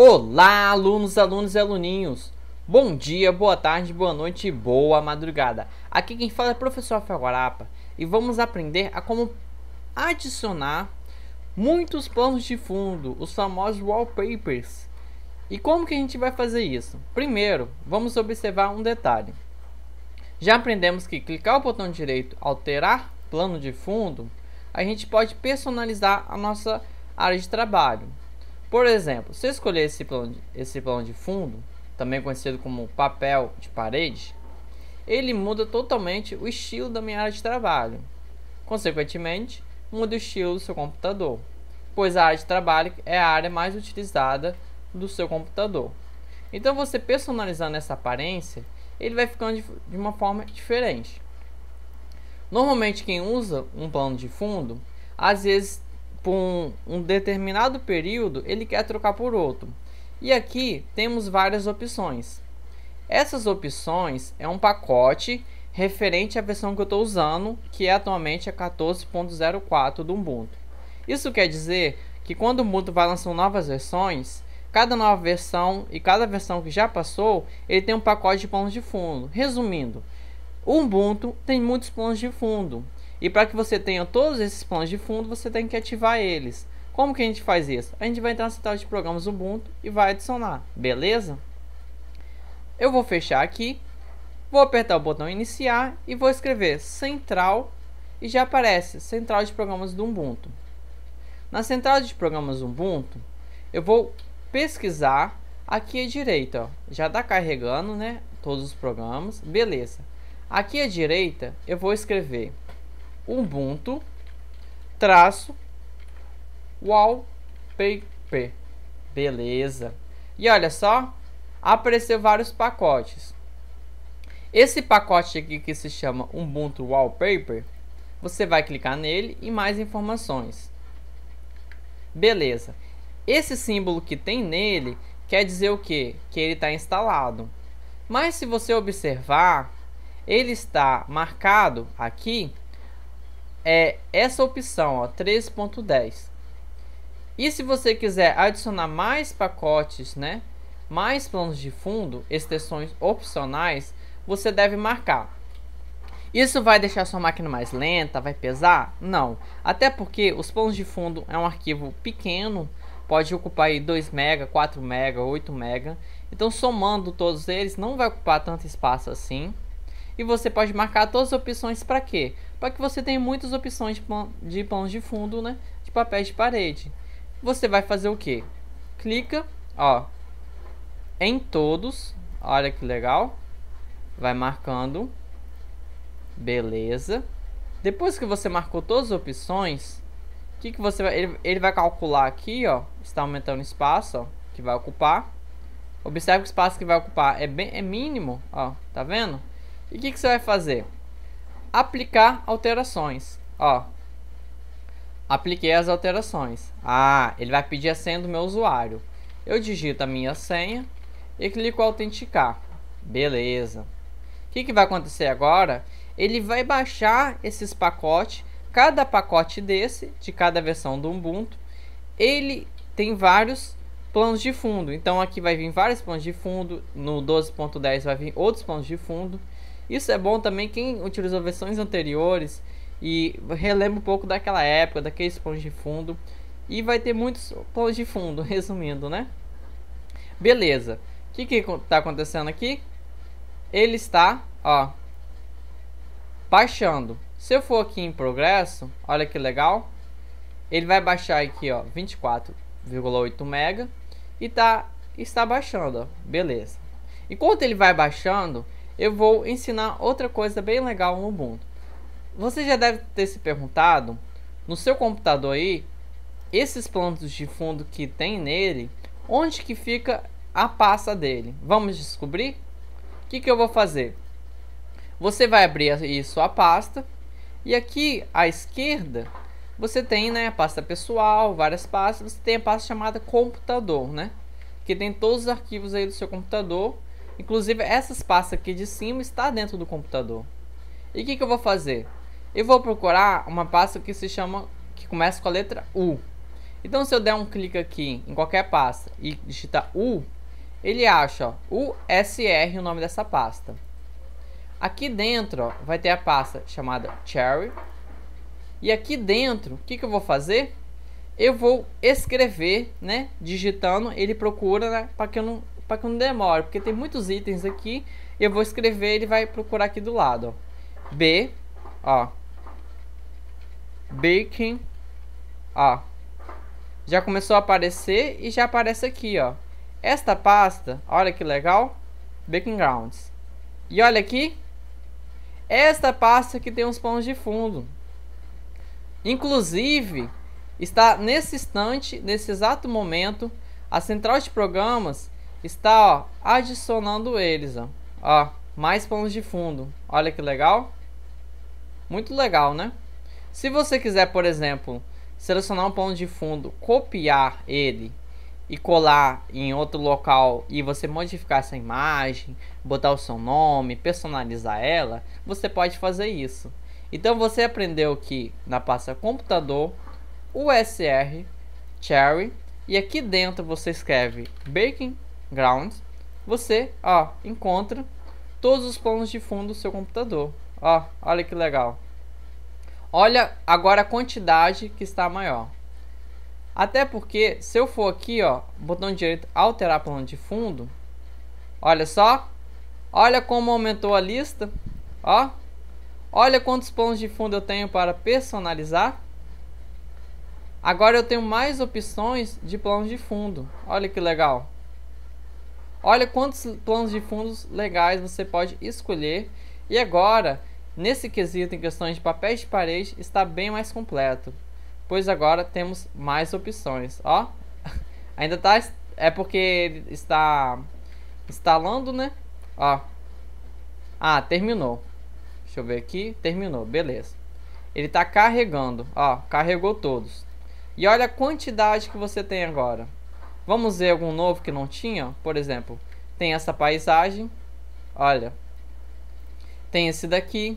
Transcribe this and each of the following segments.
Olá, alunos, alunos e aluninhos! Bom dia, boa tarde, boa noite e boa madrugada. Aqui quem fala é o professor Felguarapa e vamos aprender a como adicionar muitos planos de fundo, os famosos wallpapers. E como que a gente vai fazer isso? Primeiro, vamos observar um detalhe. Já aprendemos que clicar o botão direito, alterar plano de fundo, a gente pode personalizar a nossa área de trabalho. Por exemplo, se eu escolher esse plano, de, esse plano de fundo, também conhecido como papel de parede, ele muda totalmente o estilo da minha área de trabalho. Consequentemente, muda o estilo do seu computador, pois a área de trabalho é a área mais utilizada do seu computador. Então, você personalizando essa aparência, ele vai ficando de, de uma forma diferente. Normalmente, quem usa um plano de fundo, às vezes por um, um determinado período, ele quer trocar por outro. E aqui temos várias opções. Essas opções é um pacote referente à versão que eu estou usando, que é atualmente a 14.04 do Ubuntu. Isso quer dizer que quando o Ubuntu vai lançando novas versões, cada nova versão e cada versão que já passou, ele tem um pacote de planos de fundo. Resumindo, o Ubuntu tem muitos planos de fundo. E para que você tenha todos esses planos de fundo, você tem que ativar eles. Como que a gente faz isso? A gente vai entrar na central de programas Ubuntu e vai adicionar, beleza? Eu vou fechar aqui, vou apertar o botão iniciar e vou escrever central e já aparece central de programas do Ubuntu. Na central de programas Ubuntu, eu vou pesquisar aqui à direita, ó, já está carregando, né, todos os programas, beleza. Aqui à direita, eu vou escrever Ubuntu traço wallpaper. Beleza. E olha só, apareceu vários pacotes. Esse pacote aqui que se chama Ubuntu Wallpaper, você vai clicar nele e mais informações. Beleza. Esse símbolo que tem nele quer dizer o que? Que ele está instalado. Mas se você observar, ele está marcado aqui é essa opção, 3.10. E se você quiser adicionar mais pacotes, né, mais planos de fundo, extensões opcionais, você deve marcar. Isso vai deixar sua máquina mais lenta, vai pesar? Não, até porque os planos de fundo é um arquivo pequeno, pode ocupar aí 2 MB, 4 MB, 8 MB. Então somando todos eles não vai ocupar tanto espaço assim. E você pode marcar todas as opções para quê? Para que você tenha muitas opções de, plan de de fundo, né? De papéis de parede. Você vai fazer o que? Clica, ó, em todos. Olha que legal. Vai marcando. Beleza. Depois que você marcou todas as opções, que que você vai, ele, ele vai calcular aqui, ó, está aumentando o espaço, ó, que vai ocupar. Observe que o espaço que vai ocupar é bem é mínimo, ó, tá vendo? E o que, que você vai fazer? Aplicar alterações. Ó, apliquei as alterações. Ah, ele vai pedir a senha do meu usuário. Eu digito a minha senha e clico autenticar. Beleza. O que, que vai acontecer agora? Ele vai baixar esses pacotes. Cada pacote desse, de cada versão do Ubuntu, ele tem vários planos de fundo. Então aqui vai vir vários planos de fundo. No 12.10 vai vir outros planos de fundo. Isso é bom também quem utilizou versões anteriores e relembra um pouco daquela época, daqueles planos de fundo. E vai ter muitos planos de fundo, resumindo, né? Beleza. O que que está acontecendo aqui? Ele está, ó, baixando. Se eu for aqui em progresso, olha que legal. Ele vai baixar aqui, ó, 24,8 mega e tá está baixando, ó. Beleza. Enquanto ele vai baixando, eu vou ensinar outra coisa bem legal no Ubuntu. Você já deve ter se perguntado, no seu computador aí, esses planos de fundo que tem nele, onde que fica a pasta dele? Vamos descobrir? O que, que eu vou fazer? Você vai abrir aí sua pasta e aqui à esquerda você tem né, a pasta pessoal, várias pastas, você tem a pasta chamada computador, né? Que tem todos os arquivos aí do seu computador Inclusive, essas pastas aqui de cima está dentro do computador. E o que, que eu vou fazer? Eu vou procurar uma pasta que se chama, que começa com a letra U. Então se eu der um clique aqui em qualquer pasta e digitar U, ele acha o USR o nome dessa pasta. Aqui dentro ó, vai ter a pasta chamada Cherry. E aqui dentro, o que, que eu vou fazer? Eu vou escrever, né? Digitando, ele procura né, para que eu não para que não demore, porque tem muitos itens aqui. Eu vou escrever, ele vai procurar aqui do lado, ó. B, ó. Baking, ó. Já começou a aparecer e já aparece aqui, ó. Esta pasta, olha que legal, Baking Grounds. E olha aqui, esta pasta que tem uns planos de fundo. Inclusive, está nesse instante, nesse exato momento, a central de programas está ó, adicionando eles. Ó. ó, mais planos de fundo. Olha que legal. Muito legal, né? Se você quiser, por exemplo, selecionar um plano de fundo, copiar ele e colar em outro local e você modificar essa imagem, botar o seu nome, personalizar ela, você pode fazer isso. Então você aprendeu que na pasta computador, USR, Cherry e aqui dentro você escreve Baking Grounds, você ó, encontra todos os planos de fundo do seu computador. Ó, olha que legal. Olha agora a quantidade que está maior. Até porque, se eu for aqui, ó, botão direito, alterar plano de fundo, olha só, olha como aumentou a lista, ó, olha quantos planos de fundo eu tenho para personalizar. Agora eu tenho mais opções de planos de fundo, olha que legal. Olha quantos planos de fundos legais você pode escolher. E agora, nesse quesito em questões de papéis de parede, está bem mais completo pois agora temos mais opções. Ó, ainda tá é porque está instalando, né? Ó. Ah, terminou. Deixa eu ver aqui, terminou, beleza. Ele está carregando, ó, carregou todos. E olha a quantidade que você tem agora. Vamos ver algum novo que não tinha? Por exemplo, tem essa paisagem. Olha. Tem esse daqui.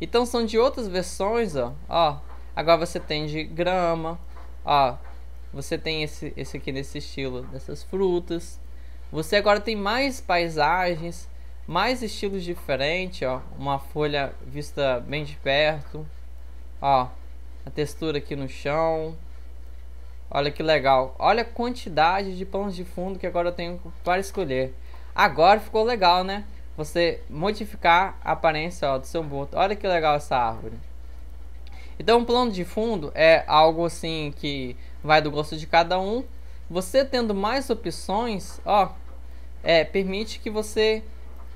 Então são de outras versões, ó. Ó, Agora você tem de grama, ó, você tem esse, esse aqui nesse estilo dessas frutas. Você agora tem mais paisagens, mais estilos diferentes, ó, uma folha vista bem de perto, ó, a textura aqui no chão. Olha que legal. Olha a quantidade de planos de fundo que agora eu tenho para escolher. Agora ficou legal, né? Você modificar a aparência ó, do seu boto. Olha que legal essa árvore. Então, um plano de fundo é algo assim que vai do gosto de cada um. Você tendo mais opções, ó, é, permite que você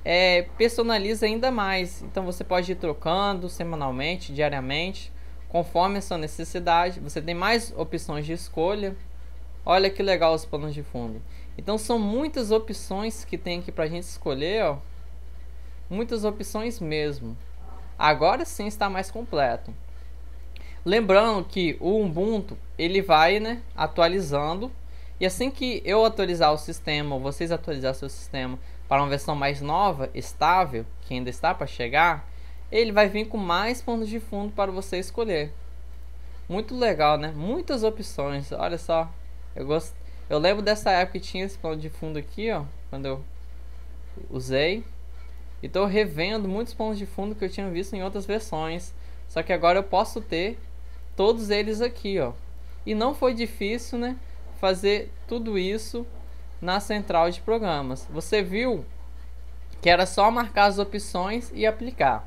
é, personalize ainda mais. Então, você pode ir trocando semanalmente, diariamente, conforme a sua necessidade. Você tem mais opções de escolha. Olha que legal os planos de fundo. Então, são muitas opções que tem aqui para a gente escolher, ó. Muitas opções mesmo. Agora sim está mais completo. Lembrando que o Ubuntu ele vai né, atualizando e assim que eu atualizar o sistema, ou vocês atualizar seu sistema para uma versão mais nova, estável, que ainda está para chegar, ele vai vir com mais pontos de fundo para você escolher. Muito legal, né? Muitas opções. Olha só, eu gosto. Eu lembro dessa época que tinha esse plano de fundo aqui, ó, quando eu usei. E estou revendo muitos pontos de fundo que eu tinha visto em outras versões. Só que agora eu posso ter todos eles aqui, ó. E não foi difícil, né, fazer tudo isso na central de programas. Você viu que era só marcar as opções e aplicar.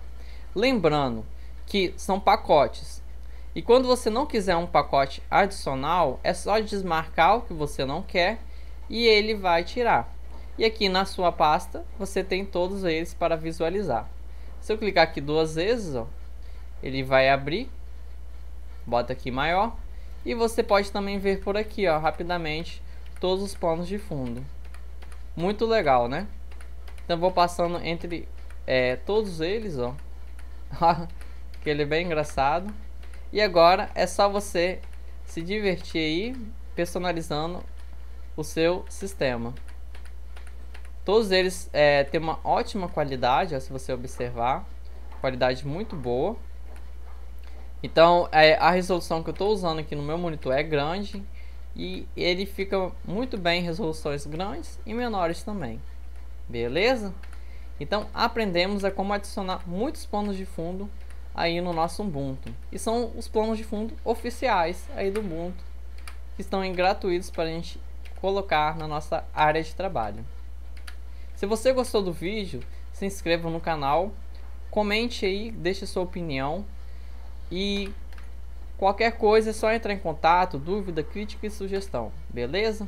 Lembrando que são pacotes. E quando você não quiser um pacote adicional, é só desmarcar o que você não quer e ele vai tirar. E aqui na sua pasta você tem todos eles para visualizar. Se eu clicar aqui duas vezes, ó, ele vai abrir bota aqui maior. E você pode também ver por aqui, ó, rapidamente, todos os planos de fundo. Muito legal, né? Então vou passando entre é, todos eles, ó. que ele é bem engraçado. E agora é só você se divertir aí, personalizando o seu sistema. Todos eles é, têm uma ótima qualidade, ó, se você observar. Qualidade muito boa. Então é, a resolução que eu estou usando aqui no meu monitor é grande e ele fica muito bem em resoluções grandes e menores também. Beleza? Então aprendemos a como adicionar muitos planos de fundo aí no nosso Ubuntu. E são os planos de fundo oficiais aí do Ubuntu que estão em gratuitos para a gente colocar na nossa área de trabalho. Se você gostou do vídeo, se inscreva no canal, comente aí, deixe sua opinião e qualquer coisa é só entrar em contato, dúvida, crítica e sugestão, beleza?